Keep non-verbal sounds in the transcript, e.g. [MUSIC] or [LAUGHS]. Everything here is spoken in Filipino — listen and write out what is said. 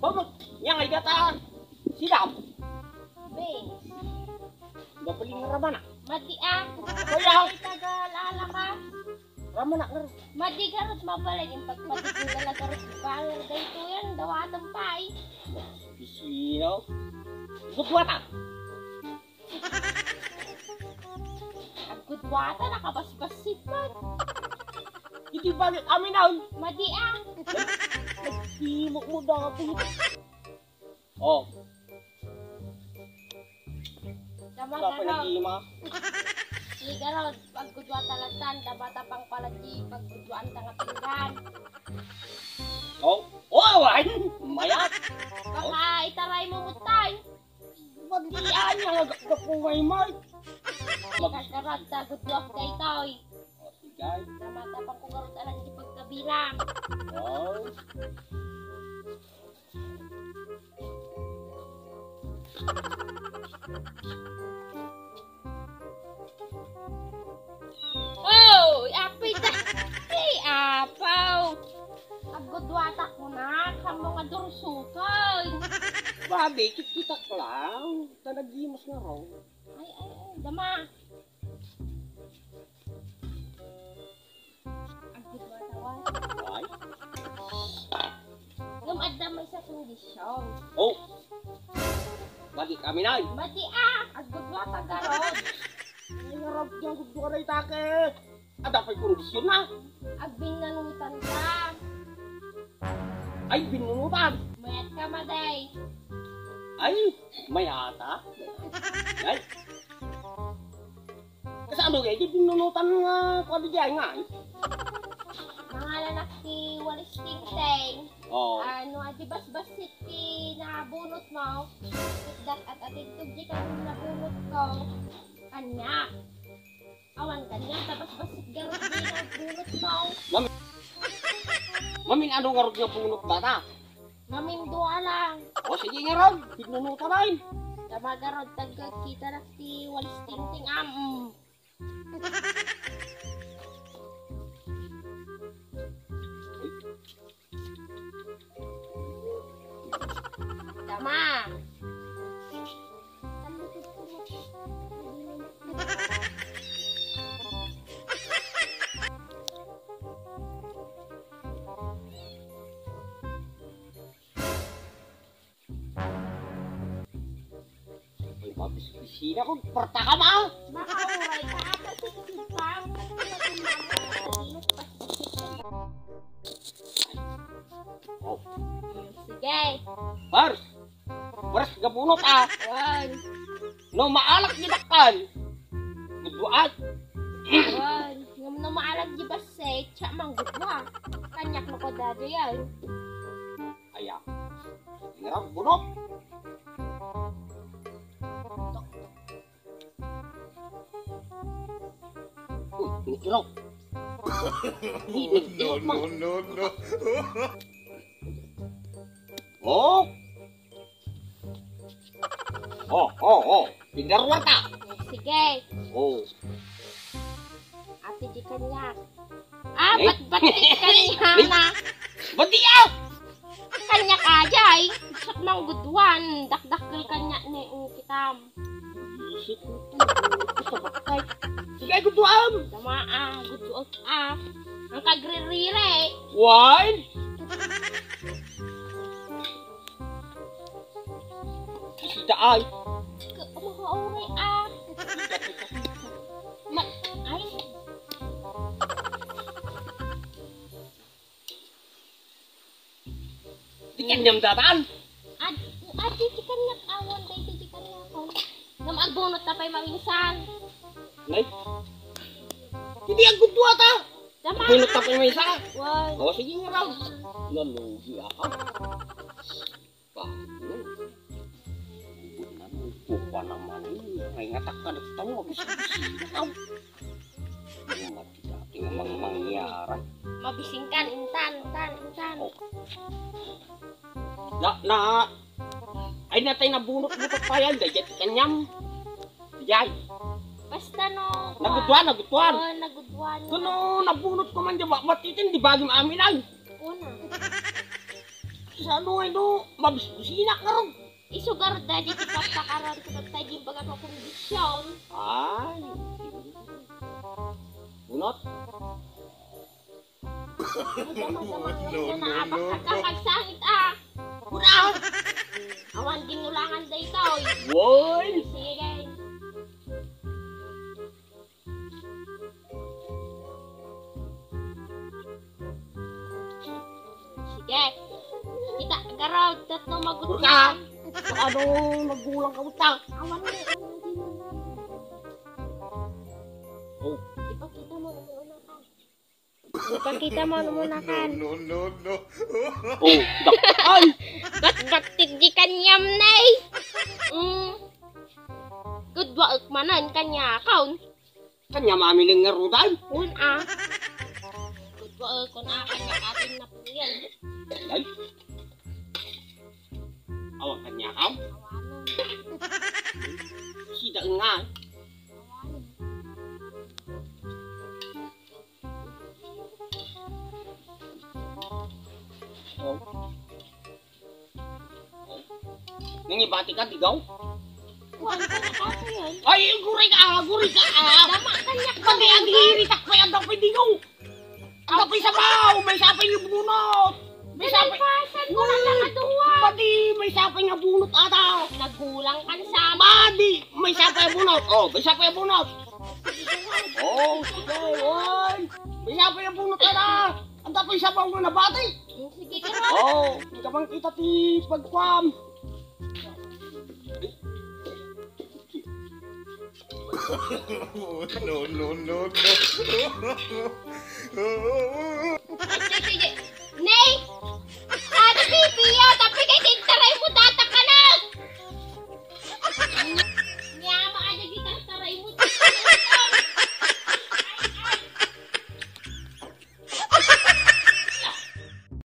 Baba, yang ay gata. Sidam. Bes. Bapaling raman na. Mati ah. Kaya. Ay, tagalala ka. Raman na nga. Mati karot mabalay yung pagmati ko dala karot banger dito yan. Dawatan pa eh. Sino? Gudwata. Ang kudwata nakabasbasit pa. Hindi ba amin na? Mati ah. Nagsimok mo dati. Oh, Tama wala pa karot. nag-ima. Di karot. Pag kudwata lantan. Dabata pang palagi. Pag kudwaan tanga pinggan. Oh, oh, ay, mayat. Baka itaray mo mutay. Magdiyan niya nagkapungay may. Mag- Kakarot sa kudwak kay toy. Oh, sige. Dabata pang kugarot alam di pagkabilang. Oh. Oh, apay ta. Hey, apaw. Agudwata ko na sa mga dursukan. Babi, kita ka lang. Talagimas nga raw. Ay, ay, ay, dama. Wa. Ay. Lumadda may sa kondisyon. Oh. Bagi kami na. Mati ah, agudwata garod. [LAUGHS] Ay, narap niya gusto ka na itake. Ada pa'y kondisyon na. Agbinanutan ka. Ay, binunutan. Mayat ka maday. Ay, mayata. Ay. Kasi ano kaya, di binunutan nga kwadigay nga. eh. Mga ko. Kanya. Awan kanya, tapos basit garot di nabunot mo. Mamin ano rin nga punot bata? Mamindua lang. O sige nga rin, binunutan ay. Tama garot, tagkakita na si Walis Ting Ting. Am. Tama. Mabis-bisina ko, parta ka ma. Baka uray ka ata sa sipang. Oh, Sige. Pars. Pars, gabunot ah. One. No, maalak gidakkan. Gudwaat. One. Ngam na maalag di ba say, tsa manggudwa. Kanyak na ko dado yan. Aya. Nga rin, bunot. Uy, nagiraw. [LAUGHS] no, no, no, no. Oh. Oh, oh, oh. Pindarwata. Sige. Oh. Ate di kanyak. Ah, Eh? ba't ba't di kanyak na? Ba't di ah? Kanyak aja ay. Sak manggudwan. Dakdakkel kanyak ni ang kitam. Isip ko. Sa bakay. Sige, gudwaan. Tama ah, gudwag ah. Ang kagririre. Wine. Sida ay. Ka- Mga oray ah. Ma ay, Di kanyam datan. ad ate di kanyak Ngam agbunot na pa'y maminsan. Nay. Hindi ang gudwa ta. Tama. Bunot na pa may isa. One. O, sige nga raw. Nalugi ako. Pa. Pupa naman eh. Ay ngatak ka na kita mo. Bisig-bisig na Yung mati-dati nga mga mangyara. Mabising kan intan, intan, intan. Na, na, ay natay nabunot mo pa yan. Dayat kanyam. Yay. Basta no. Nagudwan, nagudwan. Oh, nagudwan. Kuno, nabunot ko man diba? Matitin, di ba amin ay? Una. sa ano ay do, mabisina ka ron. Isugar daddy ti pagtakaran ko tayo yung baga ko kondisyon. Ay. Bunot. Madama-dama No, na no, naabak no, ka kagsangit ah. Bunot. Awan ginulangan day ito. Woy. Sige Sige. Kita garaw tatlo Burka. magutuan. Ano magulang ka utang. Awan mo. Oh. Ipakita mo ka. Ipakita mo na muna ka. No, no, no. [LAUGHS] Oh, dak. Ay. Ba't ba't di kanyam nay? Mm. Good work manan kanya kaun. Kanya mamiling nga ruday. Un ah. Good work kun kanya atin na puyan. Ay. Awak kanya kaw. Awanon. Sida nga. Awanon. Oh. Nangibati ka, digaw? Kuhan ka na kaso yan. Ay, guri ka, guri ka. Dama kanya ka. Pati ang hiritak pa yan daw pa digaw. Ang kapay sa baw, may sapay nga bunot. May sapay. Ko lang nakaduwa. Pati may sapay nga bunot ata. Nagulang kan sama. Madi, may sapay bunot. Oh, may sapay bunot. Oh, sige, oy. May sapay bunot ata. Ang tapay sa baw nga nabati. Sige ka na. Oh, hindi ka bang kita ti pagkwam. [LAUGHS] no, no, no, no. [LAUGHS]